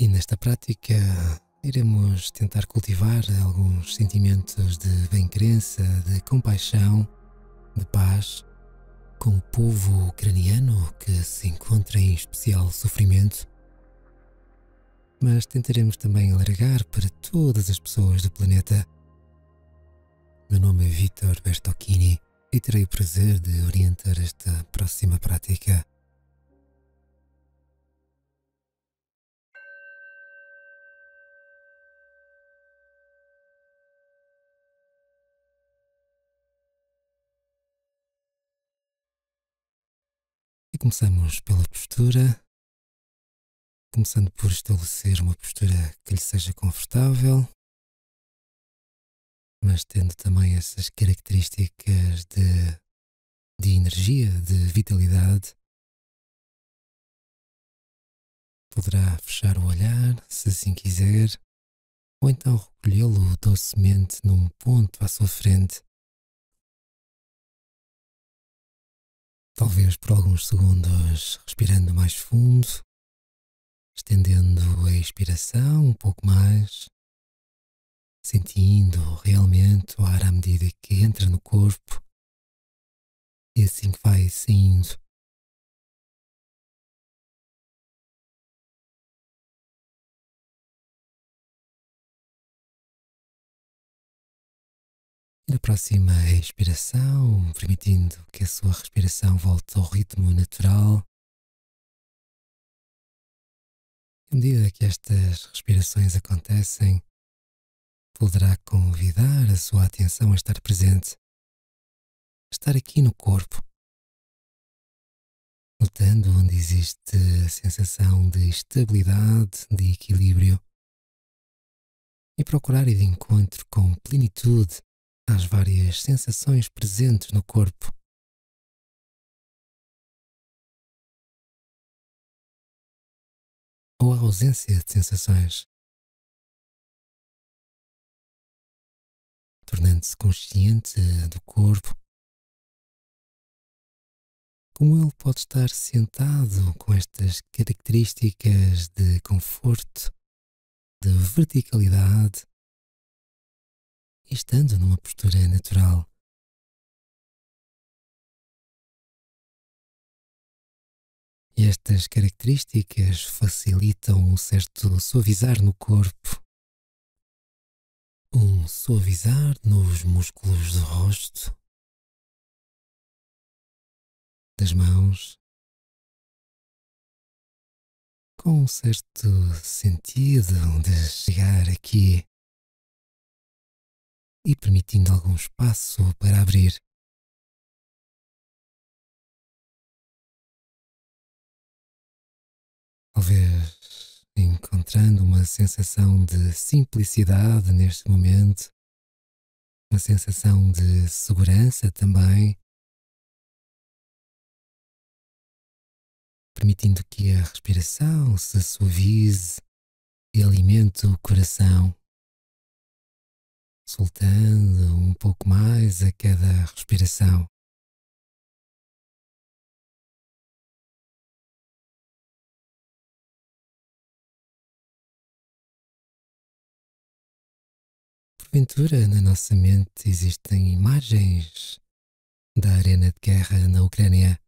E nesta prática iremos tentar cultivar alguns sentimentos de bem-crença, de compaixão, de paz com o povo ucraniano que se encontra em especial sofrimento. Mas tentaremos também alargar para todas as pessoas do planeta. Meu nome é Vitor Bertocchini e terei o prazer de orientar esta próxima prática. Começamos pela postura, começando por estabelecer uma postura que lhe seja confortável, mas tendo também essas características de, de energia, de vitalidade. Poderá fechar o olhar, se assim quiser, ou então recolhê-lo docemente num ponto à sua frente. Talvez por alguns segundos respirando mais fundo, estendendo a expiração um pouco mais sentindo realmente o ar à medida que entra no corpo e assim que vai saindo. Próxima expiração, permitindo que a sua respiração volte ao ritmo natural. À medida que estas respirações acontecem, poderá convidar a sua atenção a estar presente, a estar aqui no corpo, notando onde existe a sensação de estabilidade, de equilíbrio, e procurar ir de encontro com plenitude às várias sensações presentes no corpo. Ou a ausência de sensações. tornando-se consciente do corpo, como ele pode estar sentado com estas características de conforto, de verticalidade, estando numa postura natural. Estas características facilitam um certo suavizar no corpo. Um suavizar nos músculos do rosto, das mãos, com um certo sentido de chegar aqui e permitindo algum espaço para abrir. Talvez encontrando uma sensação de simplicidade neste momento, uma sensação de segurança também, permitindo que a respiração se suavize e alimente o coração, soltando um pouco mais a cada respiração. Porventura, na nossa mente existem imagens da arena de guerra na Ucrânia.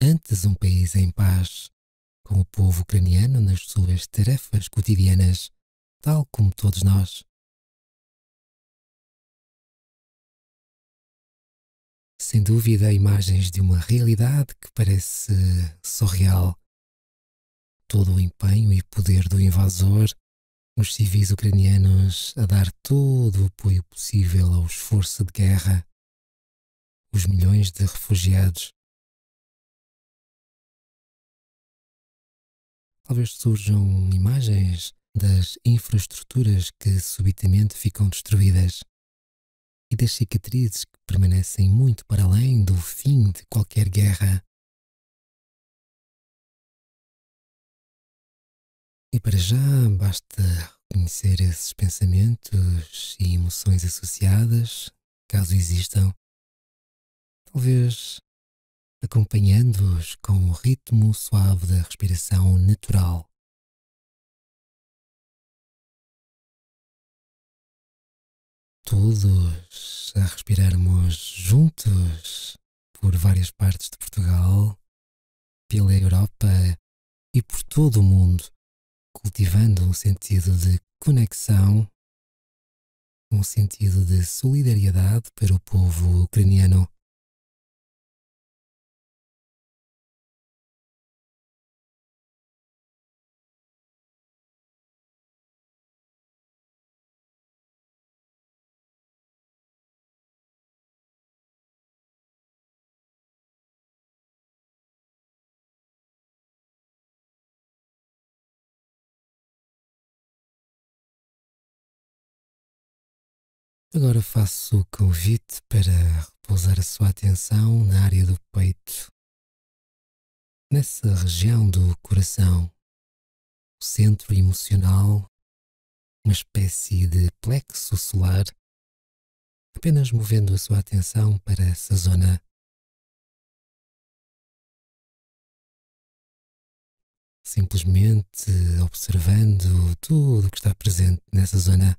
Antes, um país em paz, com o povo ucraniano nas suas tarefas cotidianas, tal como todos nós. Sem dúvida, imagens de uma realidade que parece surreal. Todo o empenho e poder do invasor os civis ucranianos a dar todo o apoio possível ao esforço de guerra, os milhões de refugiados. Talvez surjam imagens das infraestruturas que subitamente ficam destruídas e das cicatrizes que permanecem muito para além do fim de qualquer guerra. E para já basta reconhecer esses pensamentos e emoções associadas, caso existam, talvez acompanhando-os com o ritmo suave da respiração natural todos a respirarmos juntos por várias partes de Portugal, pela Europa e por todo o mundo, cultivando um sentido de conexão, um sentido de solidariedade para o povo ucraniano. Agora faço o convite para repousar a sua atenção na área do peito, nessa região do coração, o centro emocional, uma espécie de plexo solar, apenas movendo a sua atenção para essa zona. Simplesmente observando tudo o que está presente nessa zona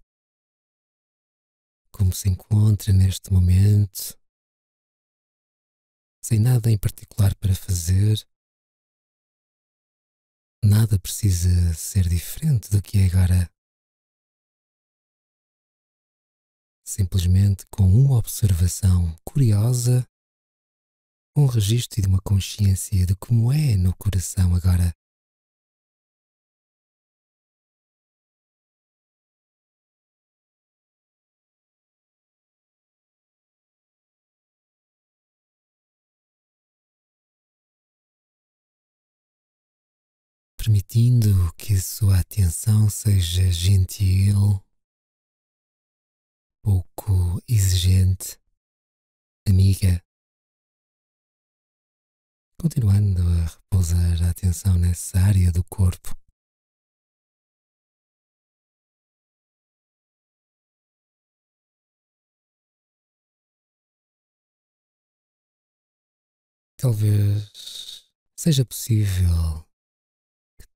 como se encontra neste momento, sem nada em particular para fazer. Nada precisa ser diferente do que é agora. Simplesmente com uma observação curiosa, um registro de uma consciência de como é no coração agora. Permitindo que a sua atenção seja gentil, pouco exigente, amiga, continuando a repousar a atenção nessa área do corpo. Talvez seja possível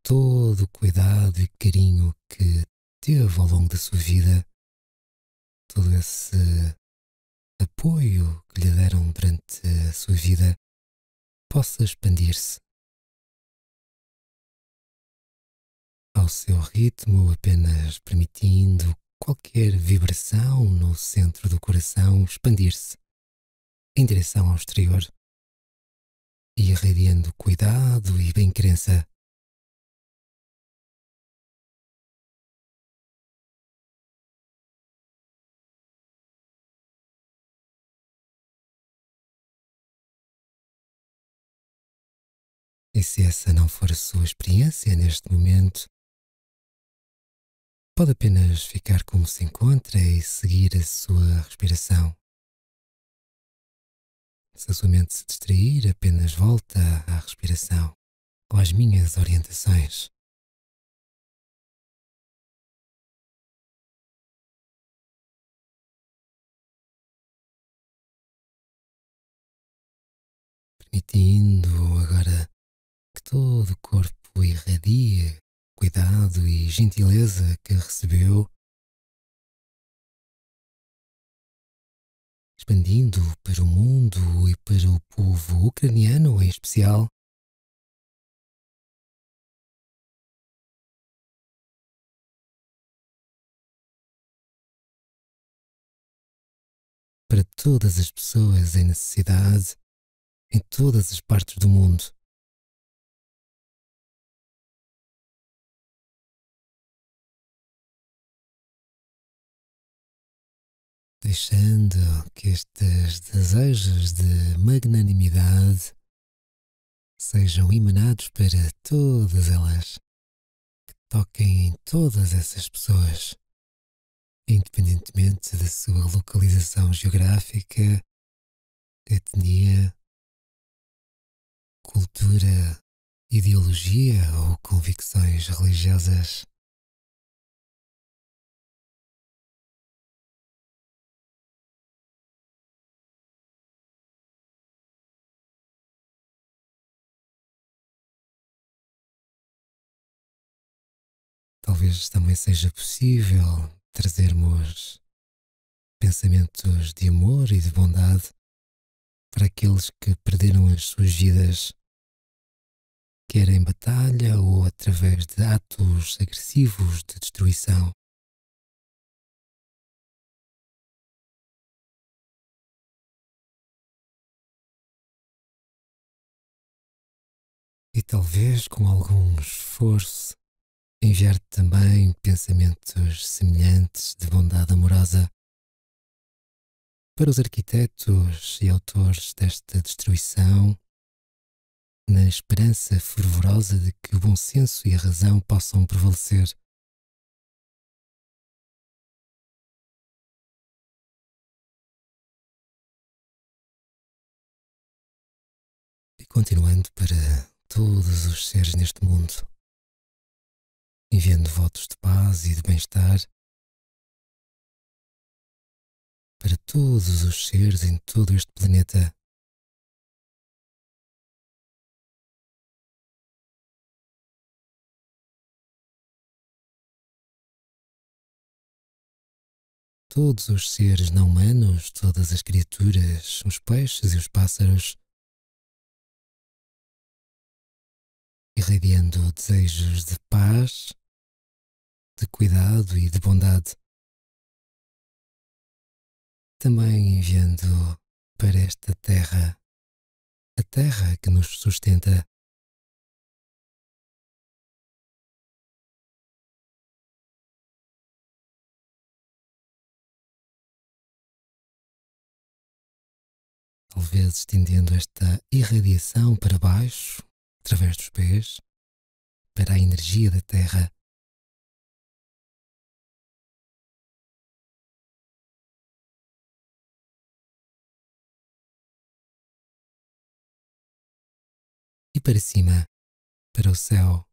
todo o cuidado e carinho que teve ao longo da sua vida, todo esse apoio que lhe deram durante a sua vida, possa expandir-se ao seu ritmo, apenas permitindo qualquer vibração no centro do coração expandir-se em direção ao exterior irradiando cuidado e bem-crença E se essa não for a sua experiência neste momento, pode apenas ficar como se encontra e seguir a sua respiração. Se a sua mente se distrair, apenas volta à respiração ou às minhas orientações. Permitindo agora todo o corpo irradia cuidado e gentileza que recebeu, expandindo para o mundo e para o povo ucraniano em especial. Para todas as pessoas em necessidade em todas as partes do mundo. Deixando que estes desejos de magnanimidade sejam emanados para todas elas, que toquem em todas essas pessoas, independentemente da sua localização geográfica, etnia, cultura, ideologia ou convicções religiosas. Talvez também seja possível trazermos pensamentos de amor e de bondade para aqueles que perderam as suas vidas, quer em batalha ou através de atos agressivos de destruição. E talvez com algum esforço enviar também pensamentos semelhantes de bondade amorosa para os arquitetos e autores desta destruição, na esperança fervorosa de que o bom senso e a razão possam prevalecer. E continuando para todos os seres neste mundo enviando votos de paz e de bem-estar para todos os seres em todo este planeta. Todos os seres não humanos, todas as criaturas, os peixes e os pássaros, irradiando desejos de paz, de cuidado e de bondade. Também enviando para esta terra, a terra que nos sustenta. Talvez estendendo esta irradiação para baixo, através dos pés, para a energia da terra para cima, para o céu.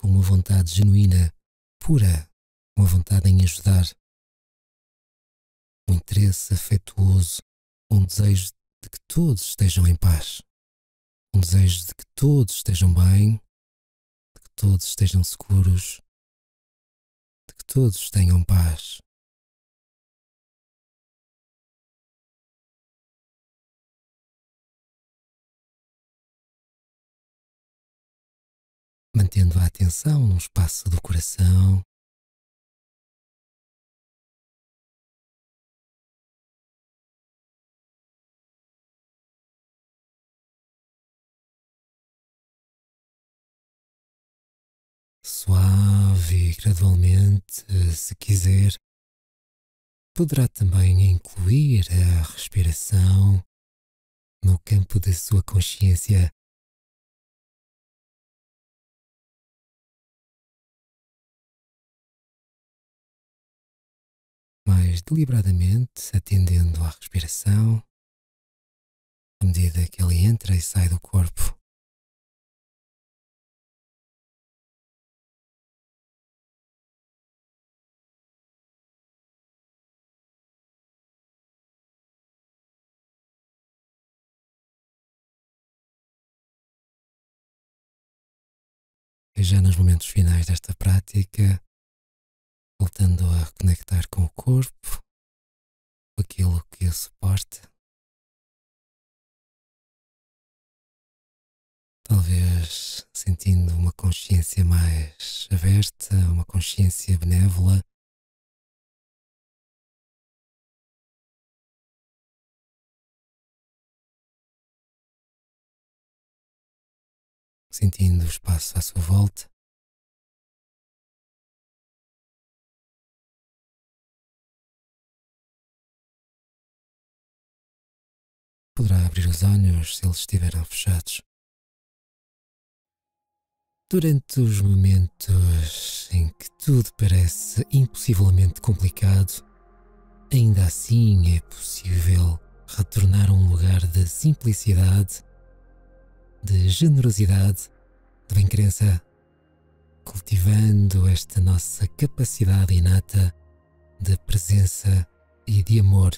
Com uma vontade genuína, pura, uma vontade em ajudar, um interesse afetuoso, um desejo de que todos estejam em paz, um desejo de que todos estejam bem, de que todos estejam seguros, todos tenham paz. Mantendo a atenção no espaço do coração, suave e gradualmente, se quiser, poderá também incluir a respiração no campo da sua consciência. Mais deliberadamente, atendendo à respiração, à medida que ele entra e sai do corpo. Já nos momentos finais desta prática, voltando a conectar com o corpo, com aquilo que o suporta. Talvez sentindo uma consciência mais aberta, uma consciência benévola. Sentindo o espaço à sua volta. Poderá abrir os olhos se eles estiverem fechados. Durante os momentos em que tudo parece impossivelmente complicado, ainda assim é possível retornar a um lugar de simplicidade de generosidade, de bem-crença, cultivando esta nossa capacidade inata de presença e de amor